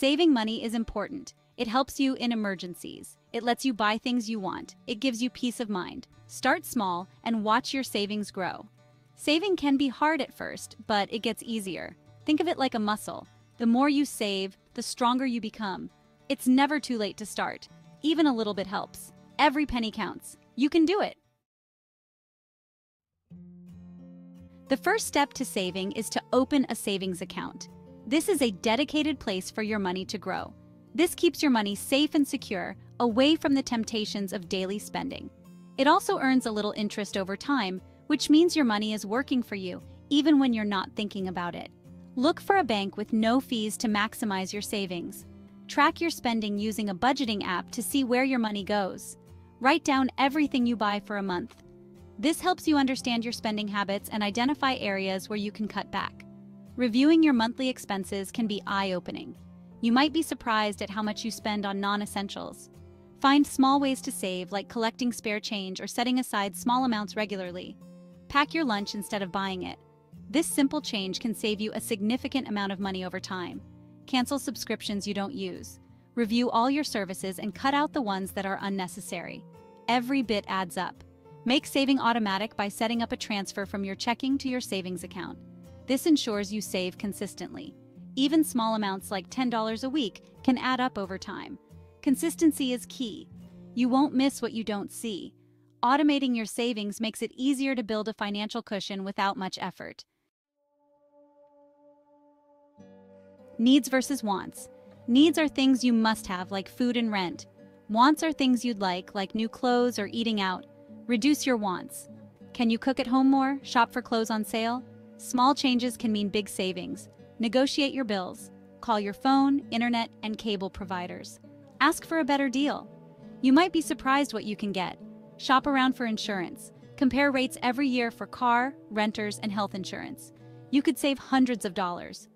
Saving money is important. It helps you in emergencies. It lets you buy things you want. It gives you peace of mind. Start small and watch your savings grow. Saving can be hard at first, but it gets easier. Think of it like a muscle. The more you save, the stronger you become. It's never too late to start. Even a little bit helps. Every penny counts. You can do it. The first step to saving is to open a savings account. This is a dedicated place for your money to grow. This keeps your money safe and secure, away from the temptations of daily spending. It also earns a little interest over time, which means your money is working for you, even when you're not thinking about it. Look for a bank with no fees to maximize your savings. Track your spending using a budgeting app to see where your money goes. Write down everything you buy for a month. This helps you understand your spending habits and identify areas where you can cut back. Reviewing your monthly expenses can be eye-opening. You might be surprised at how much you spend on non-essentials. Find small ways to save, like collecting spare change or setting aside small amounts regularly. Pack your lunch instead of buying it. This simple change can save you a significant amount of money over time. Cancel subscriptions you don't use. Review all your services and cut out the ones that are unnecessary. Every bit adds up. Make saving automatic by setting up a transfer from your checking to your savings account. This ensures you save consistently. Even small amounts like $10 a week can add up over time. Consistency is key. You won't miss what you don't see. Automating your savings makes it easier to build a financial cushion without much effort. Needs versus wants. Needs are things you must have, like food and rent. Wants are things you'd like, like new clothes or eating out. Reduce your wants. Can you cook at home more? Shop for clothes on sale? Small changes can mean big savings. Negotiate your bills. Call your phone, internet, and cable providers. Ask for a better deal. You might be surprised what you can get. Shop around for insurance. Compare rates every year for car, renters, and health insurance. You could save hundreds of dollars.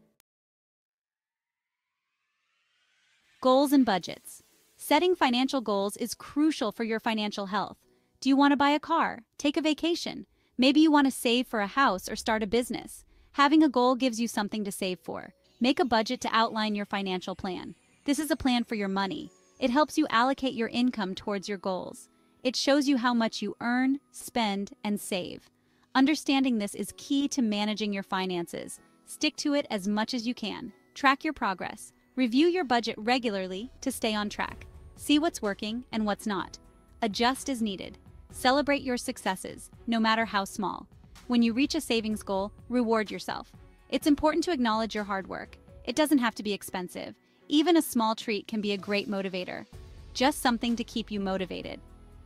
Goals and budgets. Setting financial goals is crucial for your financial health. Do you want to buy a car? Take a vacation? Maybe you want to save for a house or start a business. Having a goal gives you something to save for. Make a budget to outline your financial plan. This is a plan for your money. It helps you allocate your income towards your goals. It shows you how much you earn, spend, and save. Understanding this is key to managing your finances. Stick to it as much as you can. Track your progress. Review your budget regularly to stay on track. See what's working and what's not. Adjust as needed. Celebrate your successes, no matter how small. When you reach a savings goal, reward yourself. It's important to acknowledge your hard work. It doesn't have to be expensive. Even a small treat can be a great motivator. Just something to keep you motivated.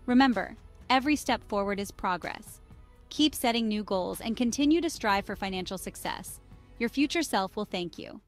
Remember, every step forward is progress. Keep setting new goals and continue to strive for financial success. Your future self will thank you.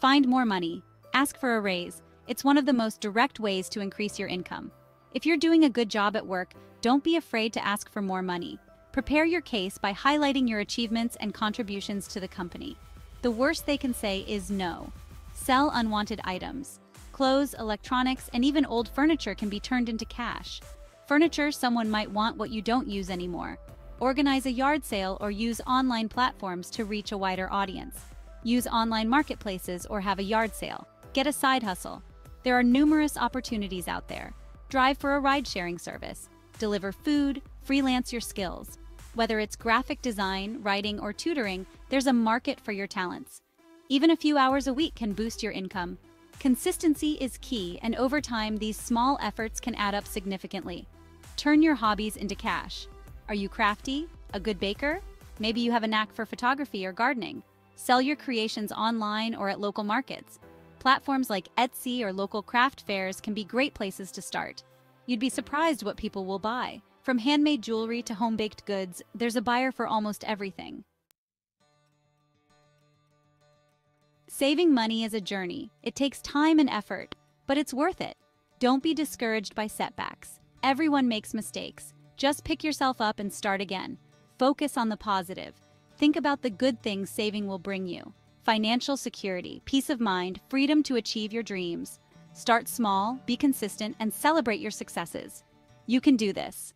Find more money. Ask for a raise. It's one of the most direct ways to increase your income. If you're doing a good job at work, don't be afraid to ask for more money. Prepare your case by highlighting your achievements and contributions to the company. The worst they can say is no. Sell unwanted items. Clothes, electronics, and even old furniture can be turned into cash. Furniture someone might want what you don't use anymore. Organize a yard sale or use online platforms to reach a wider audience. Use online marketplaces or have a yard sale. Get a side hustle. There are numerous opportunities out there. Drive for a ride-sharing service. Deliver food, freelance your skills. Whether it's graphic design, writing, or tutoring, there's a market for your talents. Even a few hours a week can boost your income. Consistency is key, and over time, these small efforts can add up significantly. Turn your hobbies into cash. Are you crafty? A good baker? Maybe you have a knack for photography or gardening. Sell your creations online or at local markets. Platforms like Etsy or local craft fairs can be great places to start. You'd be surprised what people will buy. From handmade jewelry to home-baked goods, there's a buyer for almost everything. Saving money is a journey. It takes time and effort, but it's worth it. Don't be discouraged by setbacks. Everyone makes mistakes. Just pick yourself up and start again. Focus on the positive. Think about the good things saving will bring you. Financial security, peace of mind, freedom to achieve your dreams. Start small, be consistent, and celebrate your successes. You can do this.